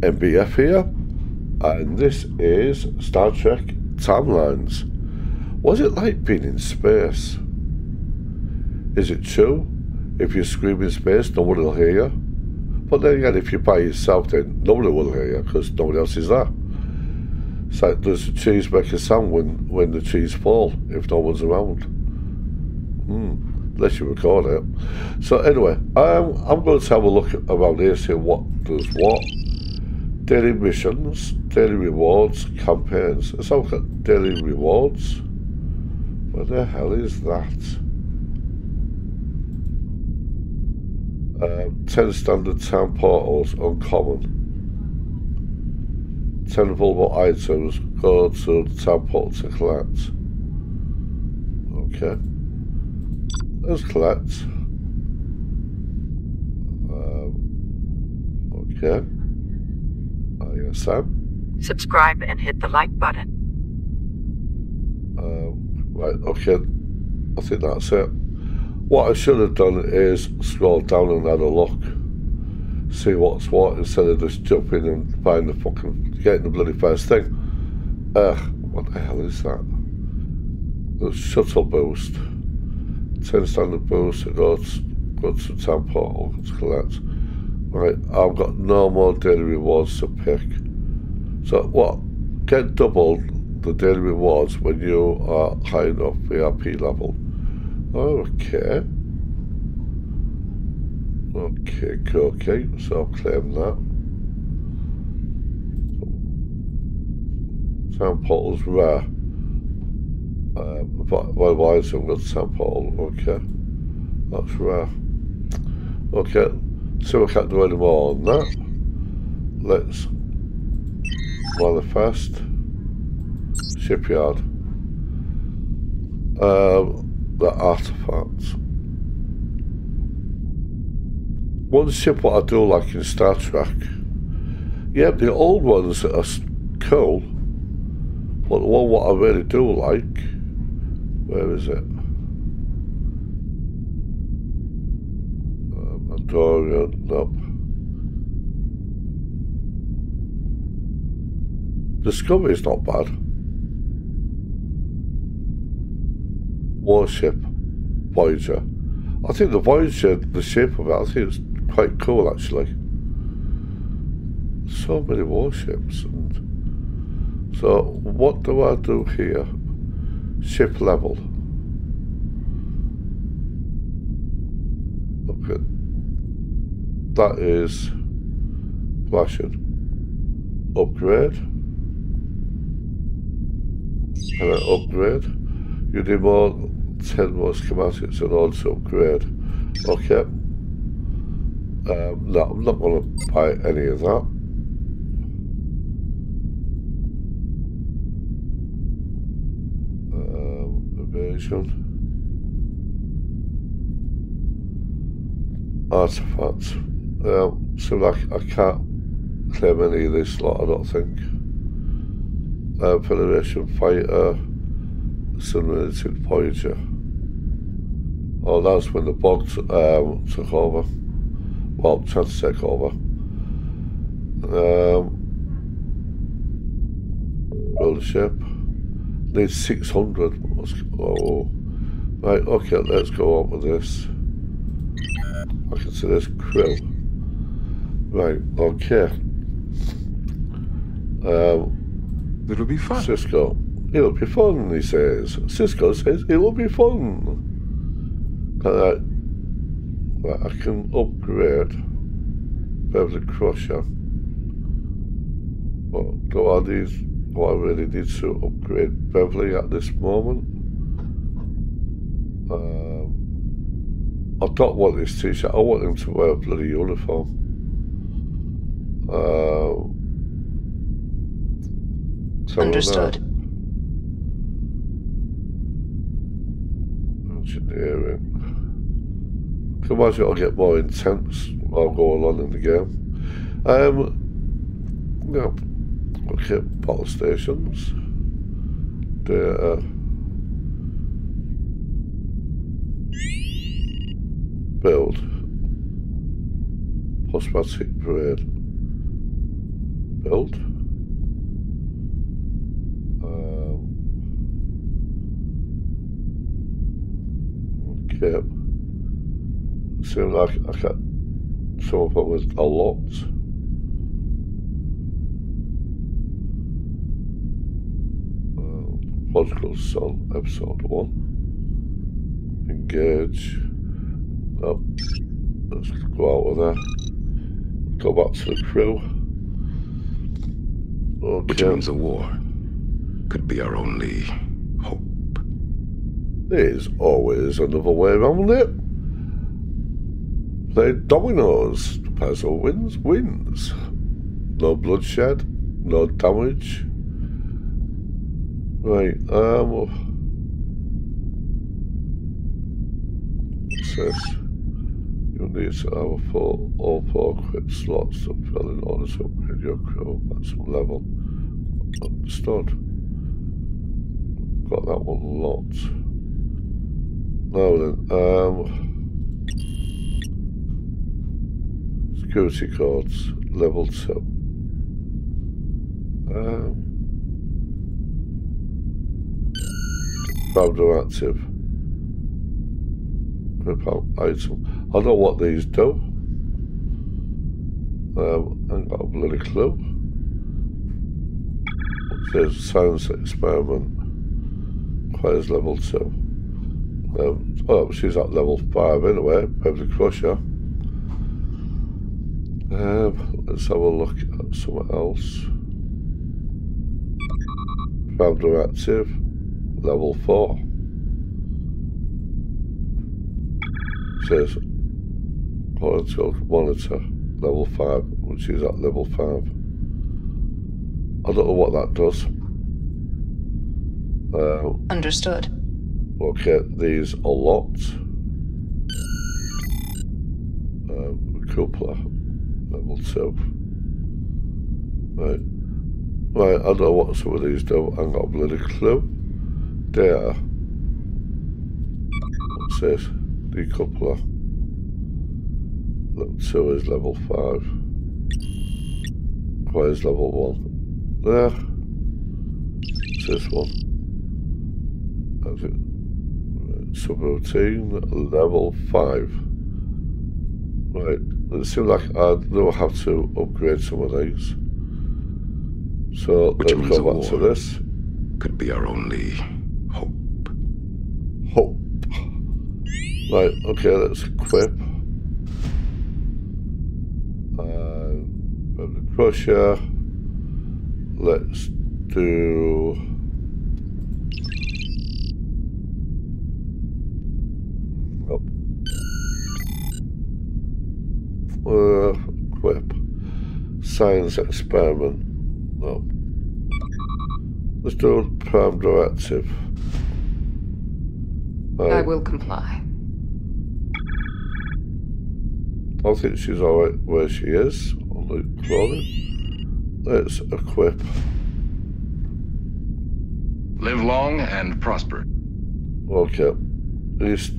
MBF here, and this is Star Trek Timelines. Was it like being in space? Is it true? If you scream in space, nobody will hear you. But then again, if you're by yourself, then nobody will hear you because nobody else is there. So does the trees make a sound when, when the trees fall if no one's around? Hmm unless you record it. So anyway, um, I'm going to have a look around here, see what does what. Daily missions, daily rewards, campaigns. Let's have a daily rewards. What the hell is that? Um, 10 standard town portals, uncommon. 10 vulnerable items, go to the town portal to collect. Okay. Let's collect. Um, okay. So. Subscribe and hit the like button. Um, right, okay. I think that's it. What I should have done is scroll down and had a look. See what's what instead of just jumping and buying the fucking getting the bloody first thing. Ugh, what the hell is that? The shuttle boost. 10 standard boost, I got, got some town portal to collect. Right, I've got no more daily rewards to pick. So what? Get double the daily rewards when you are high enough VIP level. Okay. Okay, cool, okay, so I'll claim that. Portal's rare. Uh, but well, why is it town portal? Okay. That's rare. Okay, so we can't do any more on that. Let's manifest shipyard. Um, the artifacts. One ship what I do like in Star Trek. Yeah, the old ones are cool, but the one what I really do like, where is it? Um, Andorian, nope. Discovery is not bad. Warship, Voyager. I think the Voyager, the shape of it, I think it's quite cool actually. So many warships and so what do I do here? Ship level. Okay. That is flashing. Upgrade. And upgrade. You need more 10 more schematics and also upgrade. Okay. Um, no, I'm not going to buy any of that. Um. Artifacts. Um, so like I can't claim any of this lot, I don't think. Uh, Federation Fighter, Simulated Voyager. Oh, that's when the bug um, took over. Well, tried to take over. Um, build a ship. Needs 600. Oh, right, okay, let's go on with this. I can see this crew. Right, okay. Um, It'll be fun. Sisko. It'll be fun, he says. Sisko says it'll be fun. Uh, I can upgrade Beverly Crusher. But do I need, do I really need to upgrade Beverly at this moment? Um, I don't want this t-shirt, I want him to wear a bloody uniform. Uh, so Understood. Engineering. Can imagine it'll get more intense while go along in the game. Um, yeah, okay, battle stations. Data. Build. Postmatic parade. Build. Um, okay. Seems like I got some of it was a lot. Uh, Prodigal Son, episode one. Engage. Oh, let's go out of there. Go back to the crew. Which Okay. means a war could be our only hope. There's always another way around it. Play dominoes. The person who wins, wins. No bloodshed, no damage. Right, um. What's this? You need to have a full, all four equipped slots to fill in order to upgrade your crew some level. Understood. Got that one locked. Now then, um, security cards, level two. Um, Bowder active. Grip out item. I don't know what these do. Um, I ain't got a bloody clue. It says science experiment. Requires level two. Um, oh, she's at level 5 anyway, Beverly Crusher. Um, let's have a look at something else. Founder active, level 4. Says Monitor, level 5, which is at level 5. I don't know what that does. Um, Understood. Okay, these a lot. Um, Coupler, level 2. Right. Right, I don't know what some of these do. I ain't got a bloody clue. There. What's this? Decoupler. 2 is level 5. Requires level 1. There. What's this one? That's it subroutine level 5. Right, it seems like I do have to upgrade some of these. So Which let's go back to this. Could be our only hope. Hope. Right, okay, let's equip. The. Let's do. Nope. Uh, equip. Science experiment. Nope. Let's do prime directive. I Right. will comply. I think she's alright where she is Let's equip. Live long and prosper. Okay. This,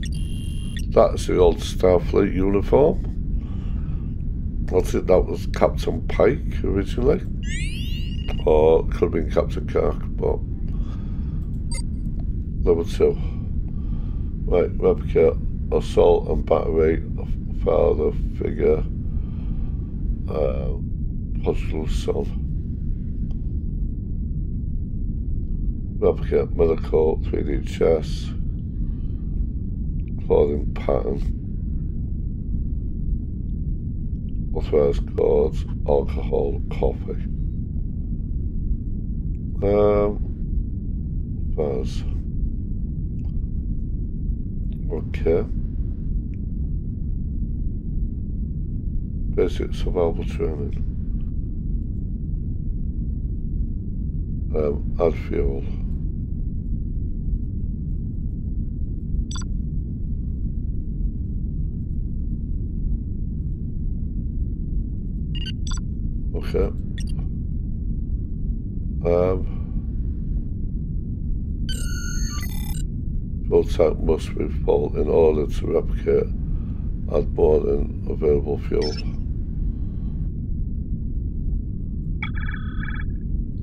that's the old Starfleet uniform. I think that was Captain Pike originally. Or it could have been Captain Kirk, but. Number two. Right, replicate assault and battery father figure. Uh, hospital son. Replicate medical 3D chess. Clothing pattern. Authorized cards, alcohol, coffee. Um, Buzz. Okay. Basic survival training. Um, add fuel. Okay. Um, full tank must be full in order to replicate add more available fuel.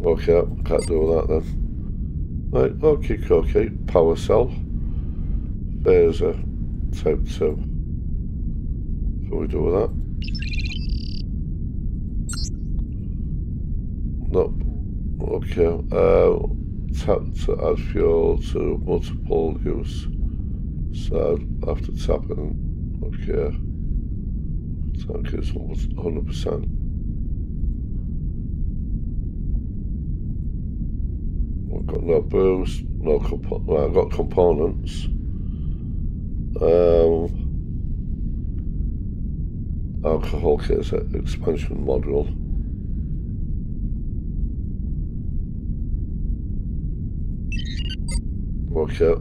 Okay, can't do that then. Right, okay, okay. Power cell. There's a type 2. What we do with that? Nope. Okay. Uh, tap to add fuel to multiple use. So after tapping, okay. Tank is 100%. Got no boost, no compo well, I've got components. Um, alcohol kit expansion module. Okay,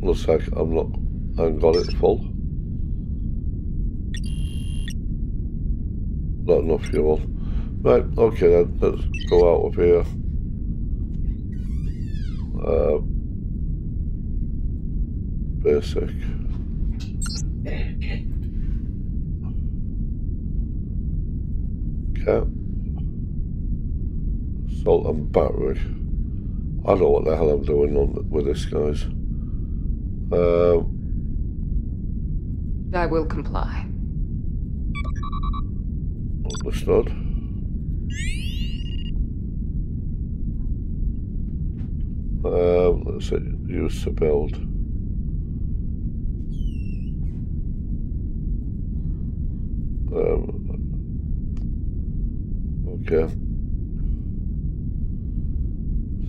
looks like I'm not, I've got it full. Not enough fuel. Right, okay then, let's go out of here. Uh, basic. Okay. Salt and battery. I don't know what the hell I'm doing on with this, guys. Uh, I will comply. Understood. Um, let's use to build. Um, okay.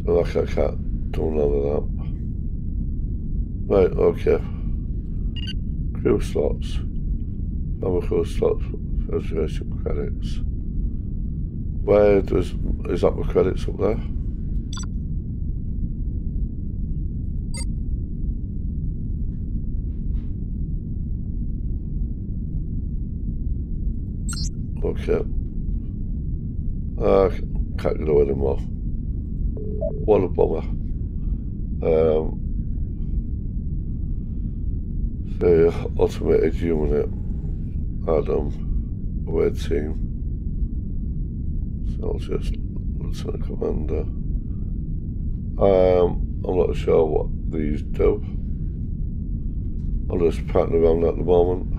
So like I can't do none of that. Right, okay. Crew slots. Crew slots, Federation credits. Where does, is that my credits up there? Okay. Uh, can't go anymore. What a bummer. Um, the automated unit, Adam, red team. So just Lieutenant Commander. Um, I'm not sure what these do. I'm just patting around at the moment.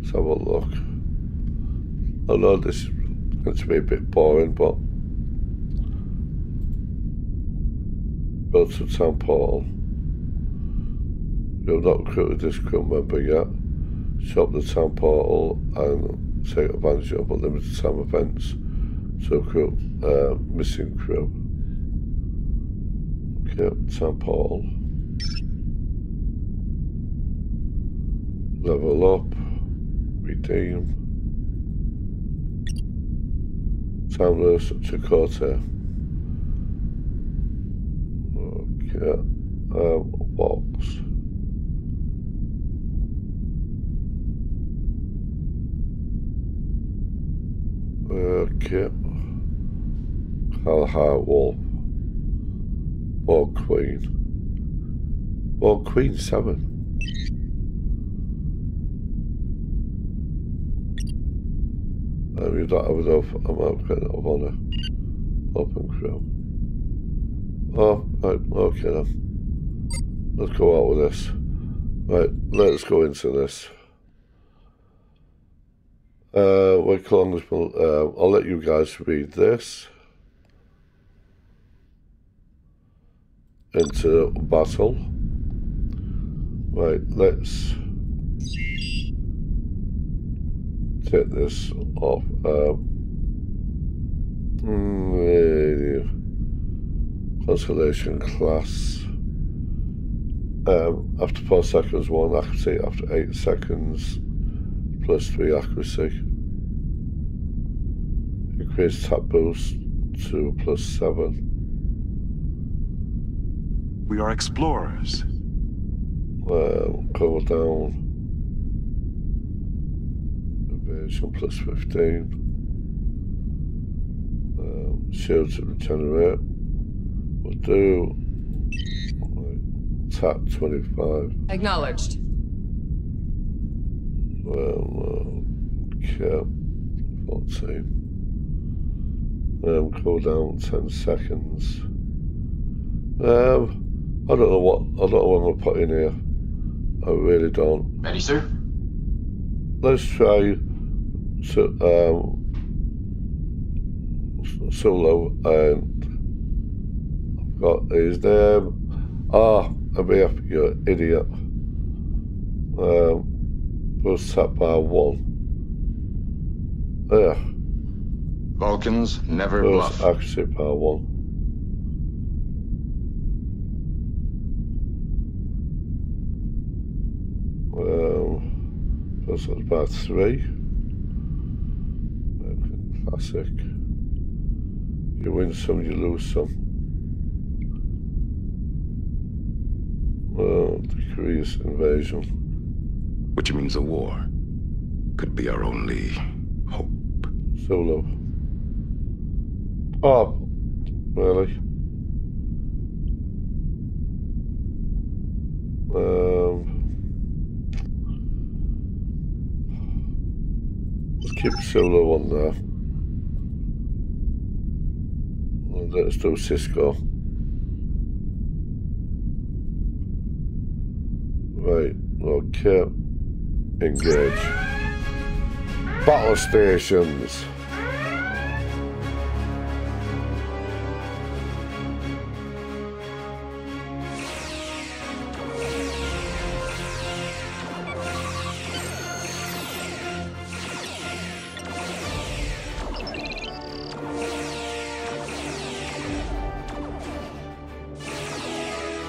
Let's have a look. I know this is going to be a bit boring, but go to town portal. You've not recruited this crew member yet. Shop the town portal and take advantage of limited time events to recruit uh, missing crew. Okay, town portal. Level up. Redeem. Timeless Chakotay. Okay. Um, box. Okay. Kalahar Wolf. Borg Queen. Borg Queen 7. Um, you don't have enough amount of honour. Open crew. Oh, right, okay then. Let's go out with this. Right, let's go into this. Uh, we're uh, I'll let you guys read this. Into battle. Right, let's take this off. Um, constellation class. Um, after 4 seconds, 1 accuracy. After 8 seconds, plus 3 accuracy. Increase tap boost to plus 7. We are explorers. Um, cool down. Evasion plus 15. Um, shield to regenerate. We'll do tap 25. Acknowledged. Well, uh, cap 14. Um, cool down 10 seconds. Um, I don't know what, I don't know what I'm going to put in here. I really don't. Ready, sir? Let's try so, um, solo and I've got his name. Ah, MF, you idiot. Um, was set by one. There. Vulcans never Was bluff. accuracy by one. Um, plus that's by three. Classic. You win some, you lose some. Well, the decrease invasion. Which means a war could be our only hope. Solo. Oh, really? Um, let's keep solo on there. And let's do Sisko. Right, okay. Engage. Battle stations.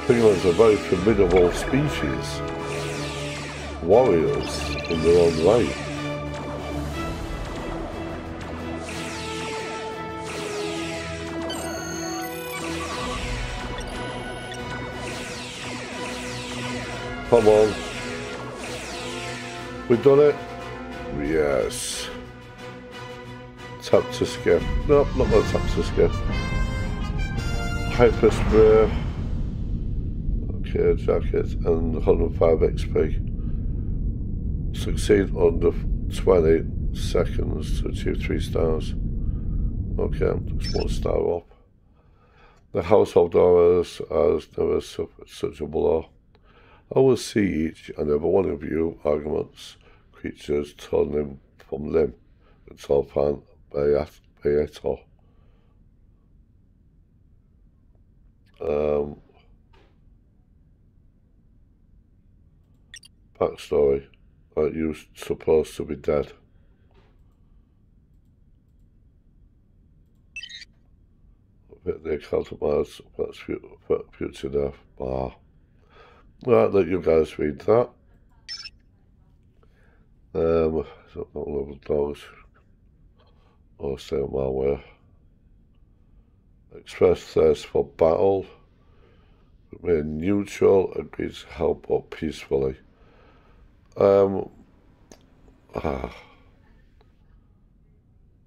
Penguins are very formidable species. Warriors in their own right. Come on. We've done it? Yes. Tap to skip. No, not going to tap to skip. Hypospray. Jacket and 105 XP. Succeed under 20 seconds to achieve 3 stars. Okay, just one star up. The household horrors has never suffered such a blow. I will see each and every one of you arguments, creatures torn limb from limb, until found Beato. Um, backstory. Are you supposed to be dead? They cultivates that's future death. Bah. Right, let you guys read that. Um, so not level dogs. Or stay on my way. Express thirst for battle. Remain neutral. Agree to help out peacefully. Um, ah,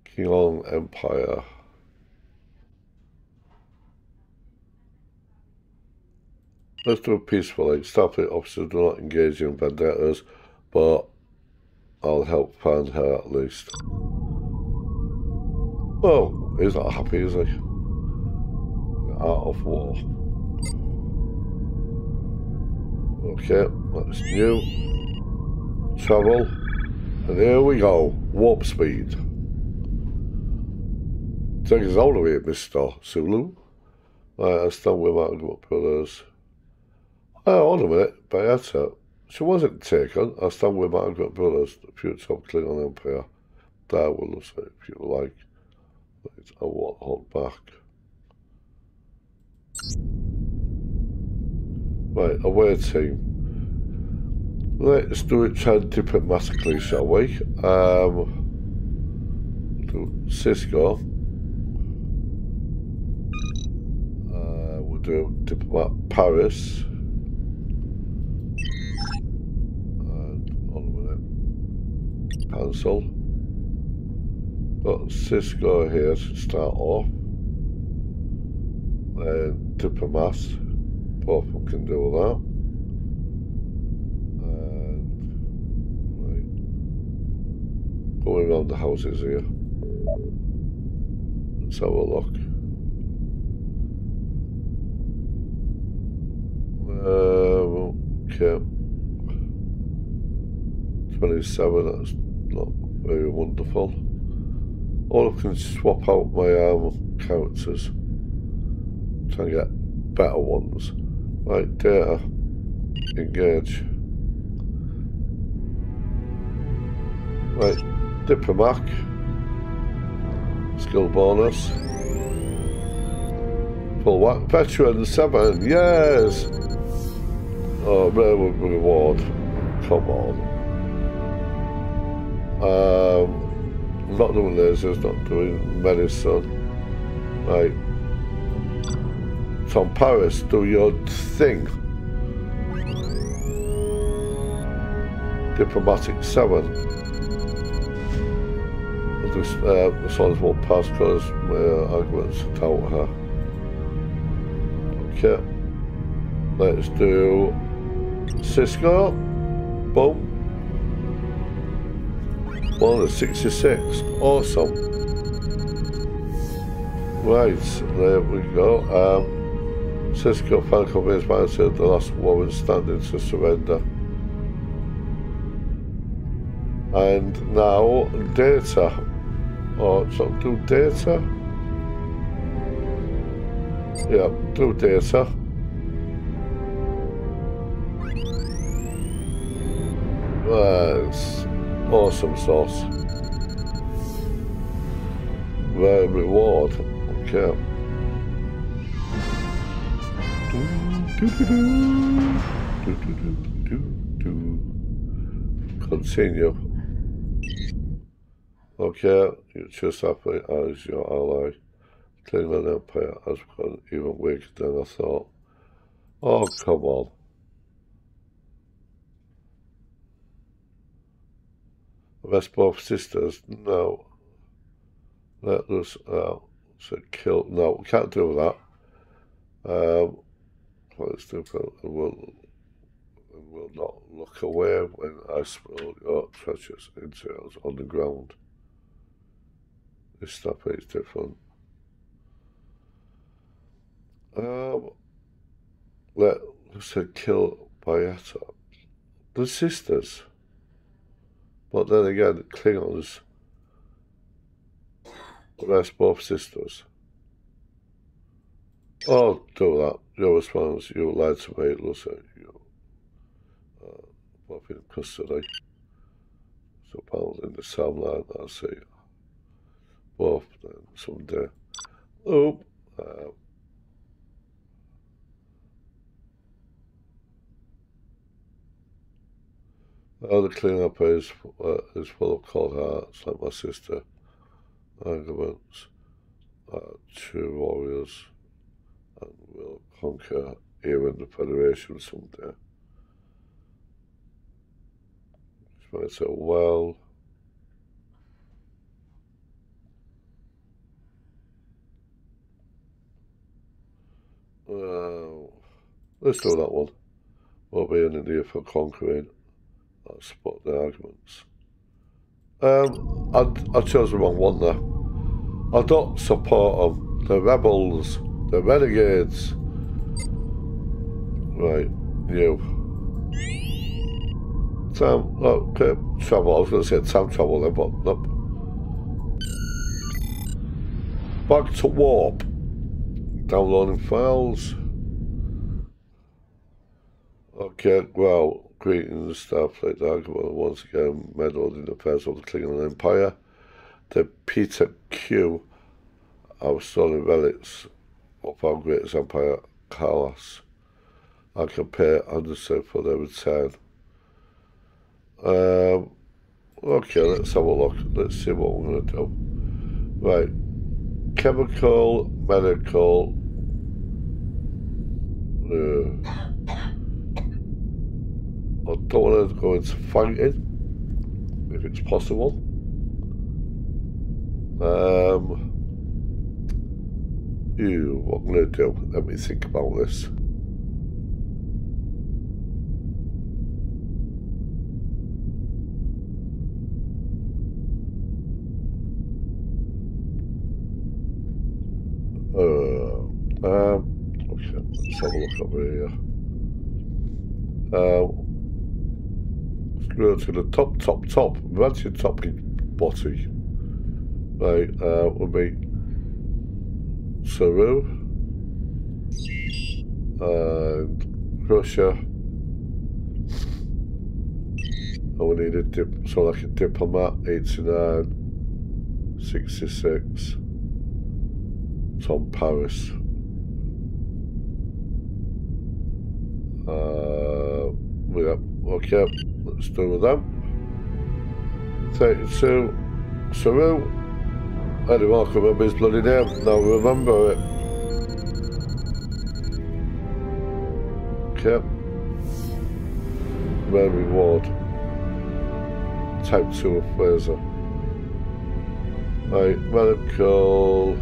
Klingon Empire. Let's do it peacefully. Starfleet officers do not engage in vendettas, but I'll help find her at least. Oh, he's not happy, is he? Out of war. Okay, that's new. Travel. And here we go. Warp speed. Take us all the way, Mr. Sulu. Right, I stand with my brothers. Oh, hold a minute, B'Etor. She wasn't taken. I stand with my brothers, the future of Klingon Empire. There will say if you like. But I won't hold back. Right, away team. Let's do it try diplomatically, shall we? Um, Sisko. Uh, we'll do diplomat Paris. And on with it. Cancel. Got Sisko here to start off. Then diplomat. Both of them can do that. Going around the houses here. Let's have a look. Um, okay. 27, that's not very wonderful. Or I can swap out my um, characters. Try and get better ones. Right, data. Engage. Right, Diplomac. Skill bonus. Full what? Veteran 7, yes! Oh, reward. Come on. Um, not doing lasers, not doing medicine. Right. Tom Paris, do your thing. Diplomatic 7. Pass because my uh, arguments doubt her. Okay. Let's do Sisko. Boom. 166. Awesome. Right, there we go. Um, Sisko Falcon is said the last woman standing to surrender. And now data. Or so do data. Yeah, do data. That's awesome sauce. Very reward. Okay. Do, do, do. Continue. Okay, you choose up as your ally. Cleveland Empire has gone even weaker than I thought. Oh, come on. Arrest both sisters? No. Let us uh, so kill. No, we can't do that. Um, let's do we'll, we'll not look away when I spill your treacherous entrails on the ground. This stuff is different. Um, let, us say kill B'Etor. The sisters. But then again, the Klingons arrest both sisters. Oh, do that. Your response, you lied to me, Lucy. You, uh, both in custody. So, pound in the same line, I see. Both then someday. Oh, uh, Other cleanup is, uh, is full of cold hearts, like my sister. Augments, uh, true warriors, and we'll conquer even the Federation someday. Which might say, well, uh, let's do that one. We'll be in India for conquering I'll spot the augments. Um, I, I chose the wrong one there. I don't support them. The rebels, the renegades. Right, you. Time, okay, travel. I was going to say time travel there, but nope. Back to warp. Downloading files. Okay, well, greetings, Starfleet Argument, once again meddled in the affairs of the Klingon Empire. The Peter Q, our stolen relics of our greatest empire, Kahless. I compare understood for their return. Um, okay, let's have a look. Let's see what we're going to do. Right. Chemical, medical. I don't want to go into fighting, if it's possible. Um, ew, what I'm going to do, let me think about this. Um, okay, let's have a look over here. Go to the top, top, top. Imagine top body. Right, uh, will be Saru and Russia. And we need a dip, so like a diplomat, 89, 66. Tom Paris. Uh, yeah, okay, let's do with them. 32, Saru. Anyway, I can remember his bloody name, now remember it. Okay. Mary Ward. Type 2 of Fraser. Right, medical.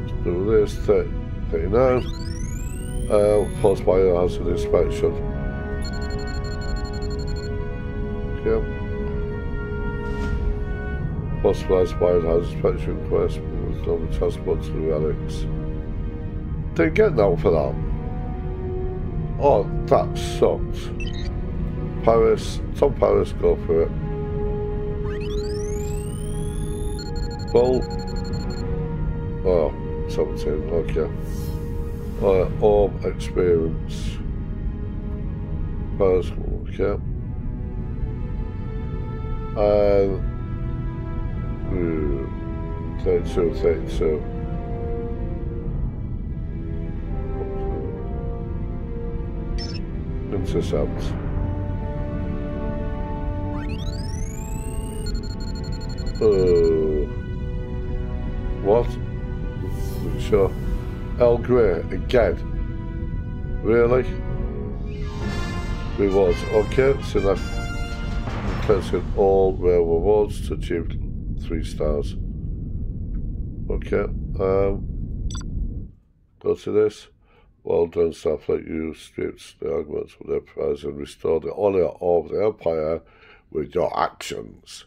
Let's do this. 30, 39. Uh, post biohazard inspection. Okay. Fossilized biohazard inspection request with no transport to relics. Didn't get that for that. Oh, that sucks. Paris, Tom Paris, go for it. Bull. Oh, 17, okay. Uh, orb experience. Paris, okay. And. Uh, 32, 32. Intercept. Uh, what? Sure. El Grey again. Really? Rewards. Okay, so that collected all rare rewards to achieve three stars. Okay. Um, go to this. Well done, staff like you stripped the augments of their prize and restored the honour of the Empire with your actions.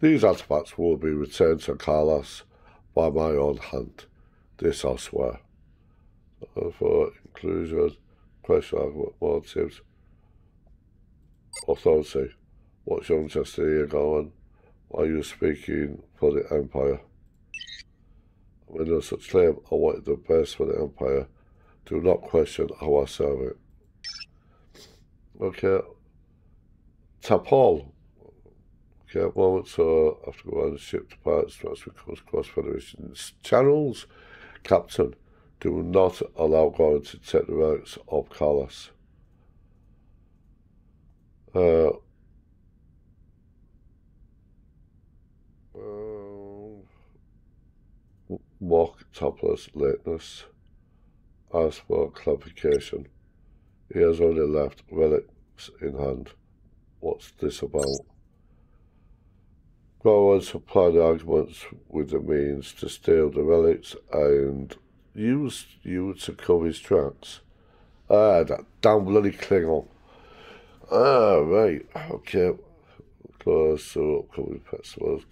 These artifacts will be returned to Kahless by my own hand. This I swear. For inclusion, question argument, motives, authority. What's your interest here going? Why are you speaking for the Empire? With no such claim, I wanted the best for the Empire. Do not question how I serve it. Okay. T'Pol. Okay, at moment, so I have to go on the ship to parts transfer comes across Federation channels. Captain, do not allow Gowron to take the relics of Kahless. Uh, mock topless lateness. Ask for clarification. He has only left relics in hand. What's this about? Go on supply the arguments with the means to steal the relics and use you to cover his tracks. Ah, that damn bloody Klingon. Ah, right. Okay. Close to upcoming festivals.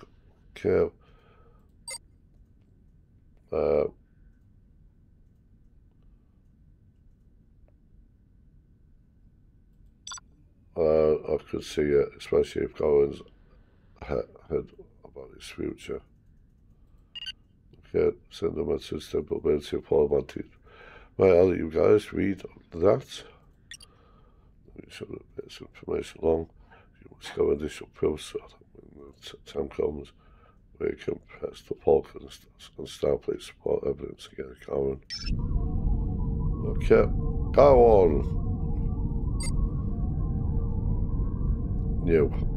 Okay. Uh, uh, I could see it, especially if Gowron's heard about his future. Okay, send a message to Ability of Paul Monty. Right, I'll let you guys read that. We should get some information along. You must proofs so that when the time comes, we can press the poll and start please support evidence against Karen. Okay, go on. New.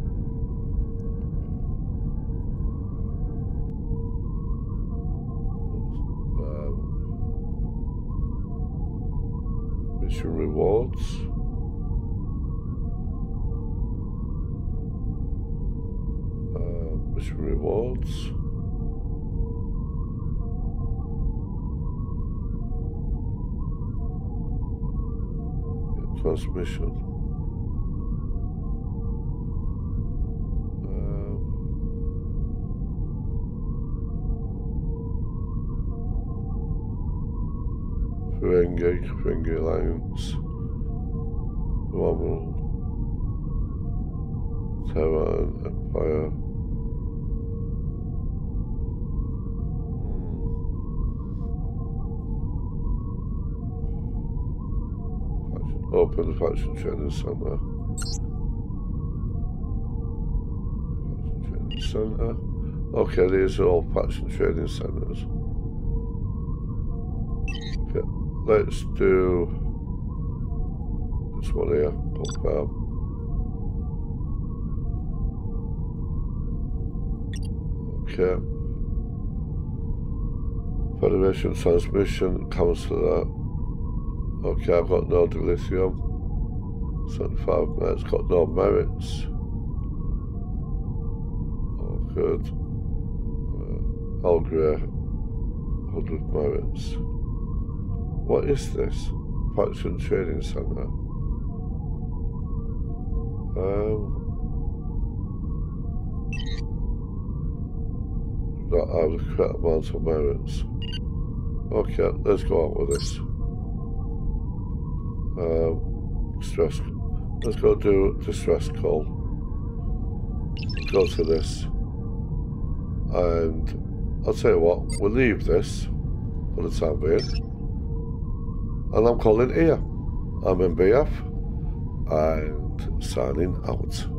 Mission rewards. Uh, mission rewards. Transmission. Ferengi, Ferengi Alliance, Romulan, Terran Empire. Hmm. Open the faction training center. Faction training center. Okay, these are all faction training centers. Let's do this one here. Okay. Federation transmission, cancel that. Okay, I've got no dilithium. 75 minutes, got no merits. Oh, good. Uh, Algray, 100 merits. What is this? Faction Training Center. Um, that have the correct amount of merits. Okay, let's go on with this. Um, stress. Let's go do the stress call. Go to this. And I'll tell you what, we'll leave this for the time being. And I'm calling here. I'm MBF and signing out.